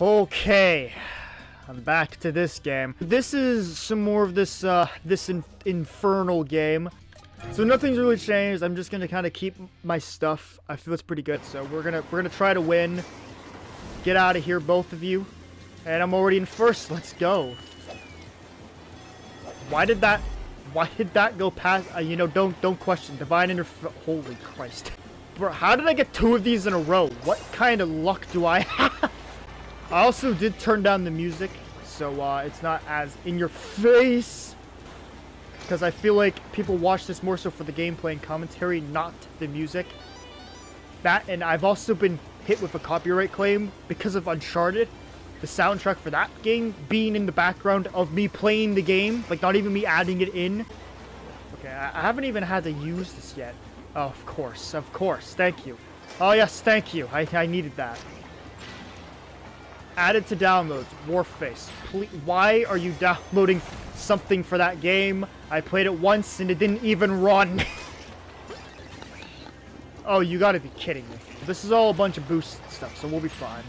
Okay, I'm back to this game. This is some more of this, uh, this in infernal game. So nothing's really changed. I'm just gonna kind of keep my stuff. I feel it's pretty good. So we're gonna we're gonna try to win. Get out of here, both of you. And I'm already in first. Let's go. Why did that? Why did that go past? Uh, you know, don't don't question divine interf. Holy Christ, bro! How did I get two of these in a row? What kind of luck do I have? I also did turn down the music, so uh, it's not as in your face. Because I feel like people watch this more so for the gameplay and commentary, not the music. That, and I've also been hit with a copyright claim because of Uncharted. The soundtrack for that game being in the background of me playing the game, like not even me adding it in. Okay, I, I haven't even had to use this yet. Oh, of course, of course, thank you. Oh yes, thank you, I, I needed that. Added to downloads, Warface. Please, why are you downloading something for that game? I played it once and it didn't even run. oh, you gotta be kidding me. This is all a bunch of boost stuff, so we'll be fine.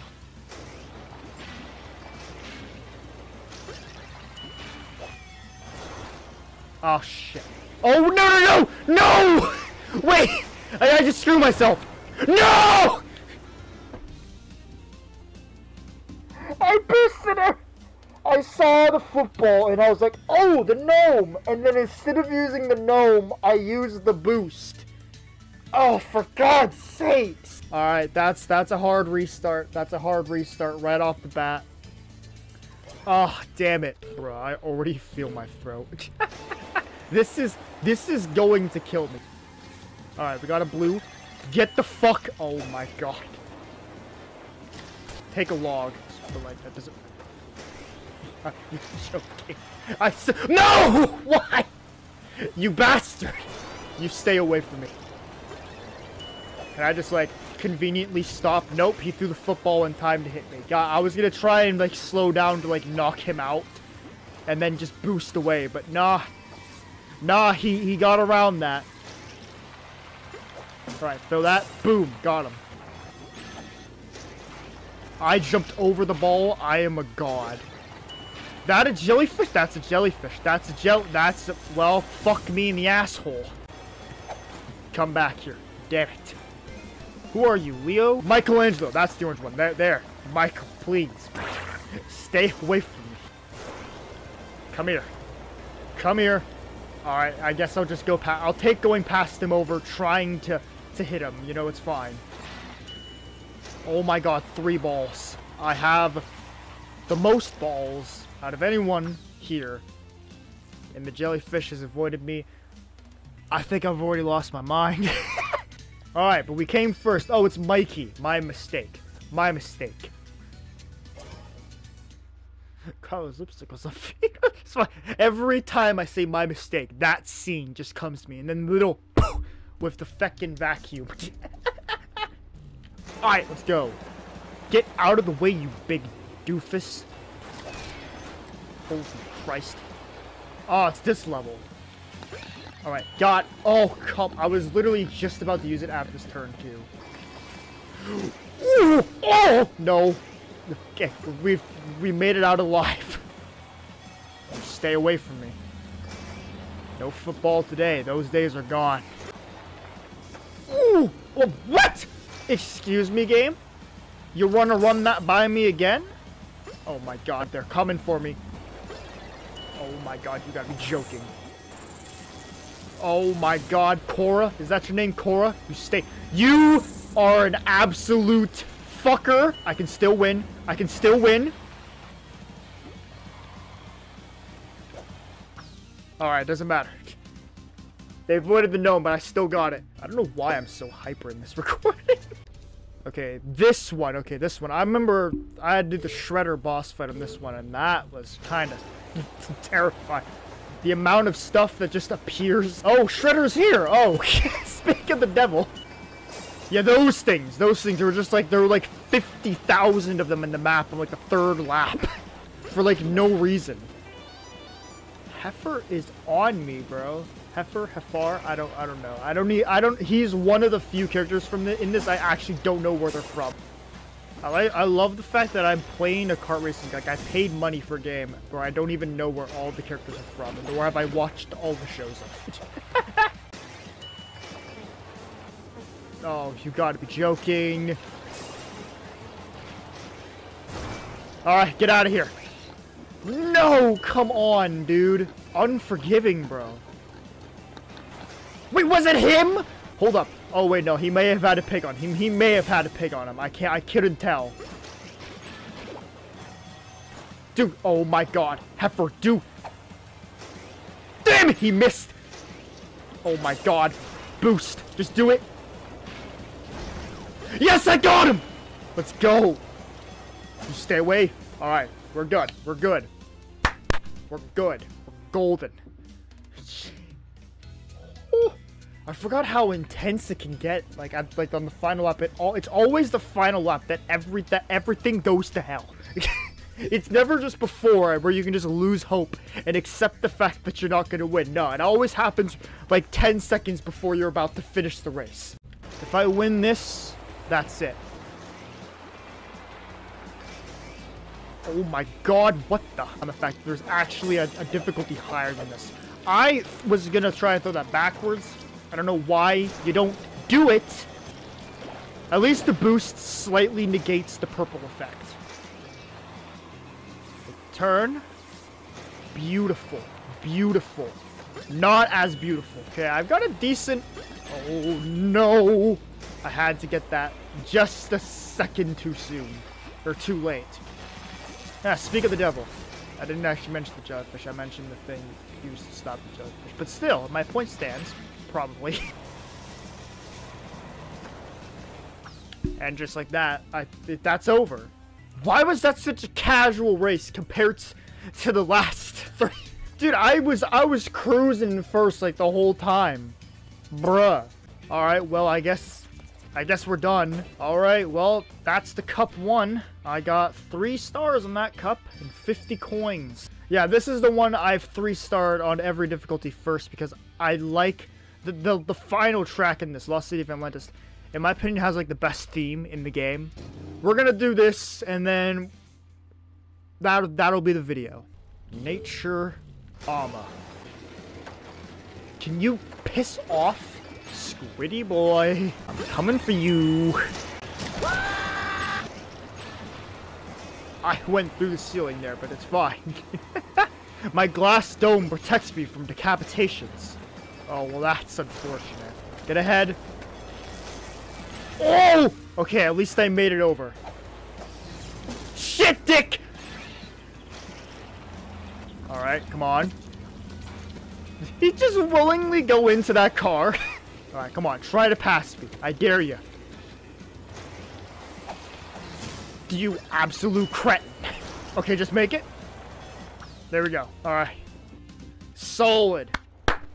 Oh, shit. Oh, no, no, no! No! Wait! I, I just screwed myself! No! Saw the football and I was like, oh, the gnome! And then instead of using the gnome, I used the boost. Oh, for God's sakes! Alright, that's that's a hard restart. That's a hard restart right off the bat. Oh, damn it. Bro, I already feel my throat. this is this is going to kill me. Alright, we got a blue. Get the fuck oh my god. Take a log. Like that doesn't You joking? I s No! Why? You bastard! You stay away from me. And I just like conveniently stop. Nope, he threw the football in time to hit me. God, I was gonna try and like slow down to like knock him out and then just boost away, but nah. Nah, he, he got around that. Alright, throw that. Boom, got him. I jumped over the ball. I am a god. That a jellyfish? That's a jellyfish. That's a gel- that's a, well, fuck me in the asshole. Come back here. Damn it. Who are you, Leo? Michelangelo. That's the orange one. There, there. Michael, please. Stay away from me. Come here. Come here. Alright, I guess I'll just go past- I'll take going past him over, trying to, to hit him. You know, it's fine. Oh my god, three balls. I have the most balls out of anyone here. And the jellyfish has avoided me. I think I've already lost my mind. Alright, but we came first. Oh, it's Mikey. My mistake. My mistake. Carlos lipstick was on so every time I say my mistake, that scene just comes to me. And then the little with the feckin' vacuum. Alright, let's go. Get out of the way, you big doofus. Christ. Oh, it's this level. Alright, got- Oh, come- I was literally just about to use it after this turn, too. Ooh, oh! No. Okay, we've- we made it out alive. Stay away from me. No football today. Those days are gone. Ooh! Oh, what? Excuse me, game? You wanna run that by me again? Oh my god, they're coming for me. Oh my god, you gotta be joking. Oh my god, Korra? Is that your name, Korra? You stay- You are an absolute fucker! I can still win. I can still win. Alright, doesn't matter. They avoided the gnome, but I still got it. I don't know why I'm so hyper in this recording. Okay, this one. Okay, this one. I remember I did the Shredder boss fight on this one, and that was kind of terrifying. The amount of stuff that just appears. Oh, Shredder's here. Oh, speak of the devil. Yeah, those things. Those things. There were just like, there were like 50,000 of them in the map on like the third lap. For like no reason. Heffer is on me, bro. Heffer, Hefar, I don't, I don't know. I don't need, I don't, he's one of the few characters from the, in this I actually don't know where they're from. I like, I love the fact that I'm playing a kart racing. Like I paid money for a game where I don't even know where all the characters are from, nor have I watched all the shows of. it. oh, you gotta be joking. All right, get out of here. No, come on, dude. Unforgiving, bro. Was it him? Hold up. Oh wait, no, he may have had a pig on him. He may have had a pig on him. I can't. I couldn't tell. Dude, oh my god, Heffer, dude. Damn it, he missed. Oh my god, boost. Just do it. Yes, I got him. Let's go. You stay away. All right, we're good. We're good. We're good. We're golden. I forgot how intense it can get. Like, I, like on the final lap, it all it's always the final lap that every that everything goes to hell. it's never just before where you can just lose hope and accept the fact that you're not going to win. No, it always happens like 10 seconds before you're about to finish the race. If I win this, that's it. Oh my god, what the? On the fact there's actually a, a difficulty higher than this. I was gonna try and throw that backwards, I don't know why you don't do it. At least the boost slightly negates the purple effect. Turn. Beautiful. Beautiful. Not as beautiful. Okay, I've got a decent... Oh, no. I had to get that just a second too soon. Or too late. Yeah, speak of the devil. I didn't actually mention the jellyfish. I mentioned the thing used to stop the jellyfish. But still, my point stands probably. and just like that, I that's over. Why was that such a casual race compared to the last three? Dude, I was I was cruising first like the whole time. Bruh. Alright, well I guess I guess we're done. Alright, well, that's the cup one. I got three stars on that cup and 50 coins. Yeah, this is the one I've three starred on every difficulty first because I like the, the, the final track in this, Lost City of Atlantis, in my opinion, has like the best theme in the game. We're gonna do this, and then that that'll be the video. Nature Armor. Can you piss off, Squiddy boy? I'm coming for you. I went through the ceiling there, but it's fine. My glass dome protects me from decapitations. Oh, well that's unfortunate. Get ahead. Oh! Okay, at least I made it over. Shit, dick! Alright, come on. he just willingly go into that car? Alright, come on, try to pass me. I dare you. You absolute cretin. Okay, just make it. There we go. Alright. Solid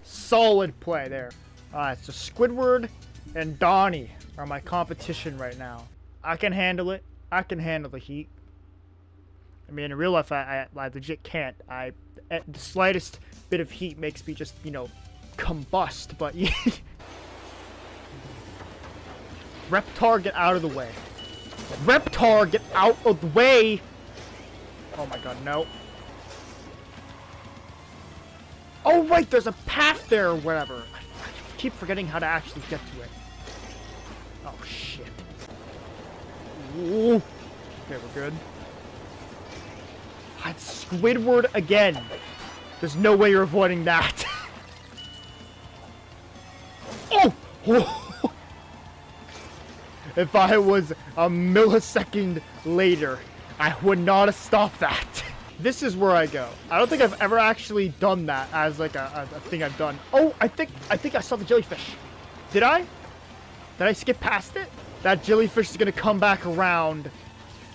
solid play there. Uh, Alright, so Squidward and Donnie are my competition right now. I can handle it. I can handle the heat. I mean, in real life, I, I, I legit can't. I the slightest bit of heat makes me just, you know, combust. But Reptar, get out of the way. Reptar, get out of the way. Oh my god, no. Oh, right, there's a path there or whatever. I, keep forgetting how to actually get to it. Oh, shit. Ooh. Okay, we're good. It's Squidward again. There's no way you're avoiding that. oh! if I was a millisecond later, I would not have stopped that. This is where I go. I don't think I've ever actually done that as like a, a, thing I've done. Oh, I think I think I saw the jellyfish. Did I? Did I skip past it? That jellyfish is gonna come back around.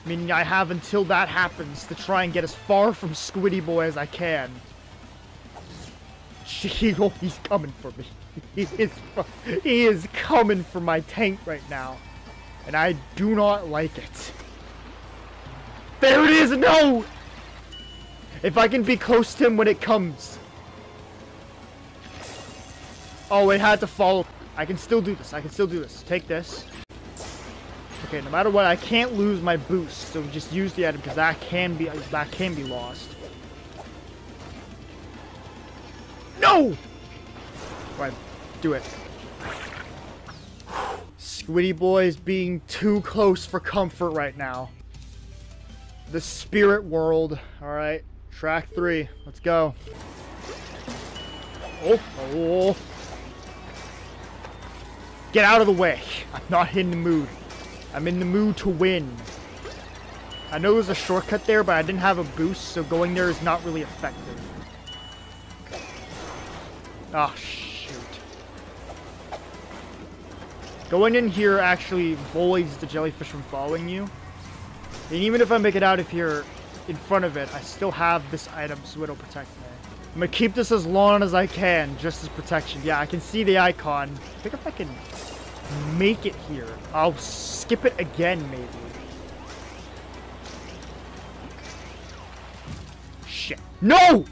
Meaning I have until that happens to try and get as far from Squiddy Boy as I can. oh, he's coming for me. He is, he is coming for my tank right now. And I do not like it. There it is! No! If I can be close to him when it comes. Oh, it had to follow. I can still do this. I can still do this. Take this. Okay, no matter what, I can't lose my boost, so just use the item because that can be that can be lost. No! Right, do it. Squiddy Boy is being too close for comfort right now. The spirit world. Alright, track three. Let's go. Oh, oh, oh. Get out of the way. I'm not in the mood. I'm in the mood to win. I know there's a shortcut there, but I didn't have a boost, so going there is not really effective. Oh, shoot. Going in here actually avoids the jellyfish from following you. And even if I make it out of here in front of it, I still have this item, so it'll protect me. I'm gonna keep this as long as I can, just as protection. Yeah, I can see the icon. I think if I can make it here, I'll skip it again, maybe. Shit. No!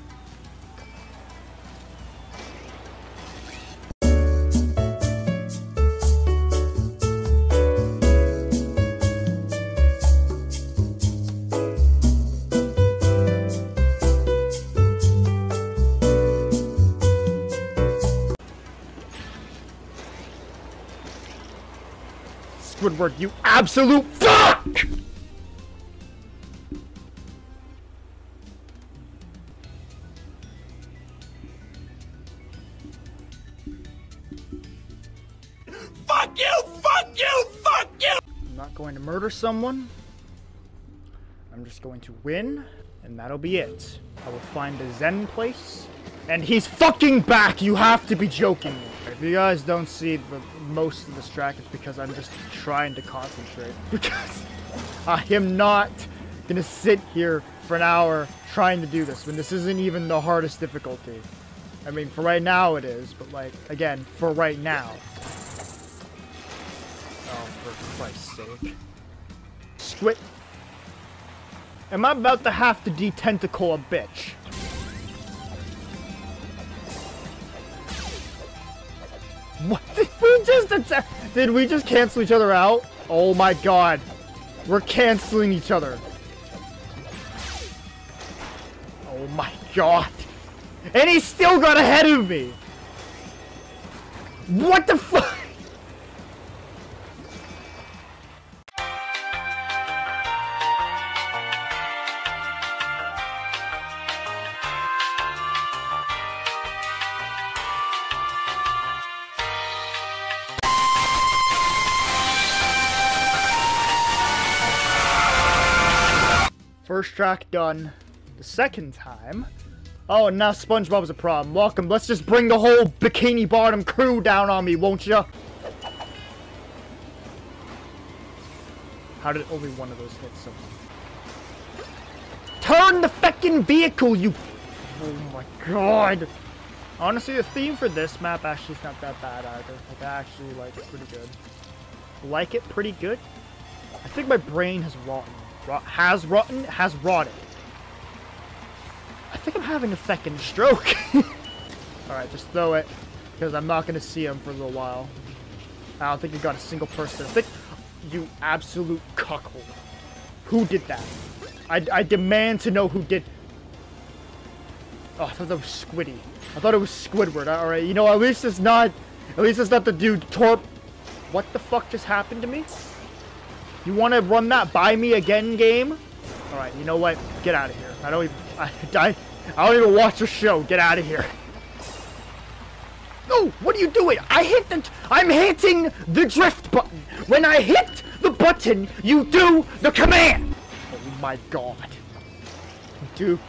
Squidward, you absolute fuck! Fuck you! Fuck you! Fuck you! I'm not going to murder someone. I'm just going to win, and that'll be it. I will find a zen place. And he's fucking back! You have to be joking me. If you guys don't see the most of this track, it's because I'm just trying to concentrate. Because I am not gonna sit here for an hour trying to do this when this isn't even the hardest difficulty. I mean, for right now it is, but like, again, for right now. Oh, for Christ's sake. Squid. Am I about to have to detentacle a bitch? What did we just attack? Did we just cancel each other out? Oh my god. We're canceling each other. Oh my god. And he still got ahead of me. What the fuck? First track done. The second time. Oh, now SpongeBob's a problem. Welcome. Let's just bring the whole Bikini Bottom crew down on me, won't ya? How did only one of those hit someone? Turn the feckin' vehicle, you... Oh my god. Honestly, the theme for this map actually is not that bad either. Like, I actually like it pretty good. Like it pretty good? I think my brain has rotten. Rot has rotten? Has rotted. I think I'm having a second stroke. Alright, just throw it. Because I'm not going to see him for a little while. I don't think you got a single person. I think you absolute cuckold. Who did that? I, I demand to know who did... Oh, I thought that was Squiddy. I thought it was Squidward. Alright, you know, at least it's not... At least it's not the dude Torp... What the fuck just happened to me? You want to run that by me again game? Alright, you know what? Get out of here. I don't even... I, I, I don't even watch the show. Get out of here. No! What are you doing? I hit the... I'm hitting the drift button. When I hit the button, you do the command! Oh my god. Dude,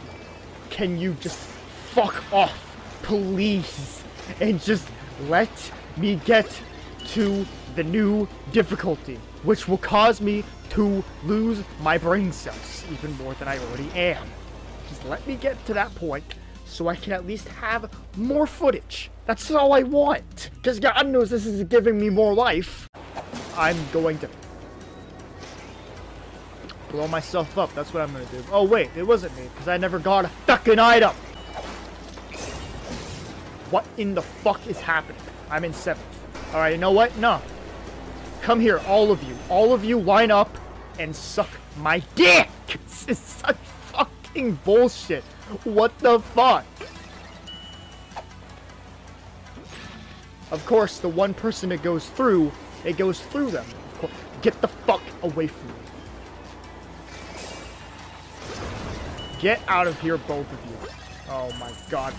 can you just fuck off, please? And just let me get to the new difficulty which will cause me to lose my brain cells even more than I already am. Just let me get to that point so I can at least have more footage. That's all I want. Because God knows this is giving me more life. I'm going to blow myself up. That's what I'm going to do. Oh, wait. It wasn't me because I never got a fucking item. What in the fuck is happening? I'm in seventh. Alright, you know what? No. Come here, all of you. All of you line up and suck my dick! This is such fucking bullshit. What the fuck? Of course, the one person it goes through, it goes through them. Get the fuck away from me. Get out of here, both of you. Oh my god.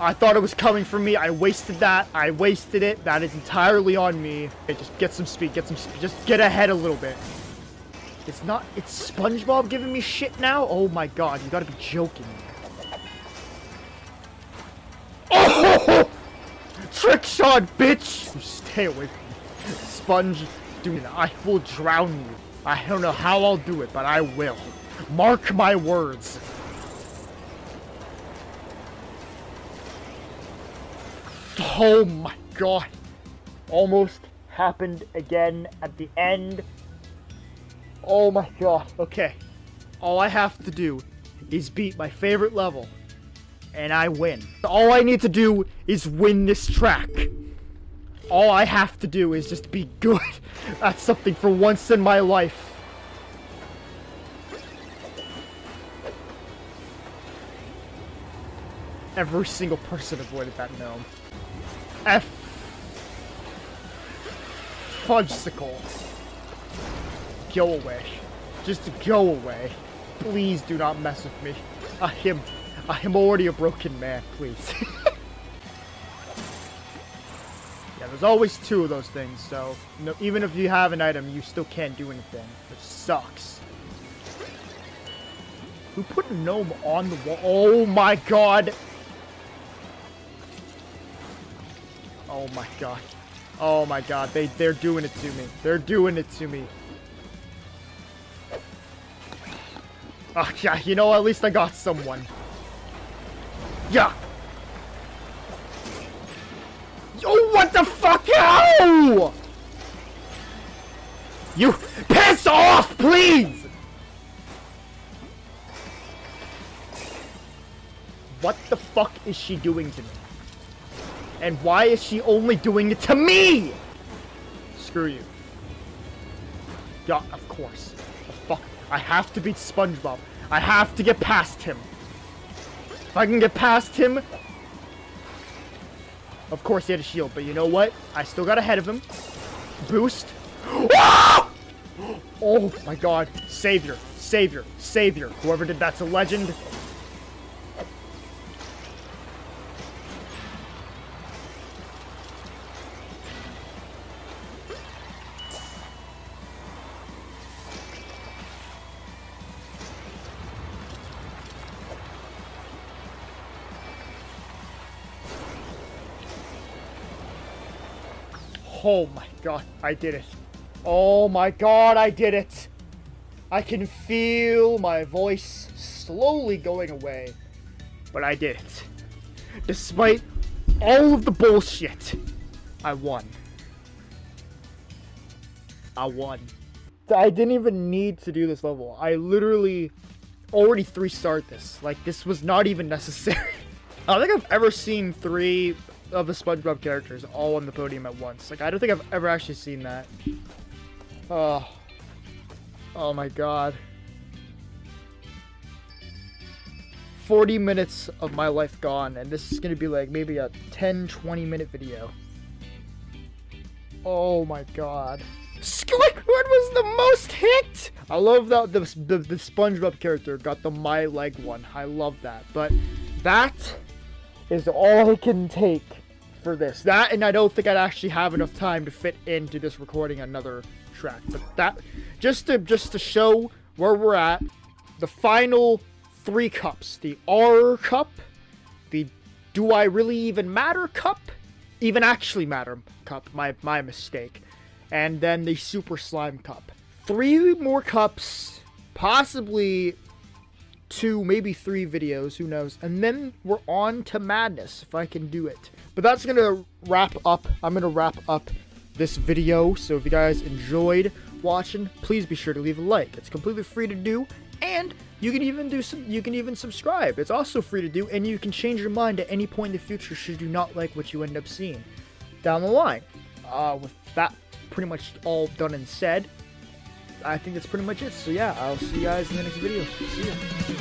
I thought it was coming for me. I wasted that. I wasted it. That is entirely on me. Okay, just get some speed. Get some speed. Just get ahead a little bit. It's not... It's SpongeBob giving me shit now? Oh my god. You gotta be joking. Oh! Trick shot, bitch! Stay away from me. Sponge, dude, I will drown you. I don't know how I'll do it, but I will. Mark my words. Oh my god. Almost happened again at the end. Oh my god. Okay. All I have to do is beat my favorite level. And I win. All I need to do is win this track. All I have to do is just be good at something for once in my life. Every single person avoided that gnome. F. Fudgesicle. Go away. Just go away. Please do not mess with me. I am, I am already a broken man, please. yeah, there's always two of those things, so even if you have an item, you still can't do anything, which sucks. Who put a gnome on the wall? Oh my god! Oh my god. Oh my god, they, they're doing it to me. They're doing it to me. Oh yeah, you know, at least I got someone. Yeah! Oh, what the fuck? Ow! You piss off, please! What the fuck is she doing to me? And why is she only doing it to me? Screw you. Yeah, of course. The fuck. I have to beat SpongeBob. I have to get past him. If I can get past him... Of course he had a shield, but you know what? I still got ahead of him. Boost. Oh my god. Savior. Savior. Savior. Whoever did that's a legend. Oh my god, I did it. Oh my god, I did it. I can feel my voice slowly going away. But I did it. Despite all of the bullshit, I won. I won. I didn't even need to do this level. I literally already three start this. Like, this was not even necessary. I don't think I've ever seen three of the SpongeBob characters all on the podium at once. Like, I don't think I've ever actually seen that. Oh. Oh my god. 40 minutes of my life gone, and this is gonna be like maybe a 10 20 minute video. Oh my god. Squidward was the most hit! I love that the, the, the SpongeBob character got the my leg one. I love that. But that is all I can take for this. That, and I don't think I'd actually have enough time to fit into this recording another track. But that, just to just to show where we're at, the final three cups: the R cup, the Do I Really Even Matter cup, even actually matter cup. My my mistake, and then the Super Slime cup. Three more cups, possibly two, maybe three videos, who knows. And then we're on to madness, if I can do it. But that's going to wrap up, I'm going to wrap up this video. So if you guys enjoyed watching, please be sure to leave a like. It's completely free to do, and you can even do some, you can even subscribe. It's also free to do, and you can change your mind at any point in the future should you not like what you end up seeing down the line. Uh, with that pretty much all done and said. I think that's pretty much it. So yeah, I'll see you guys in the next video. See ya.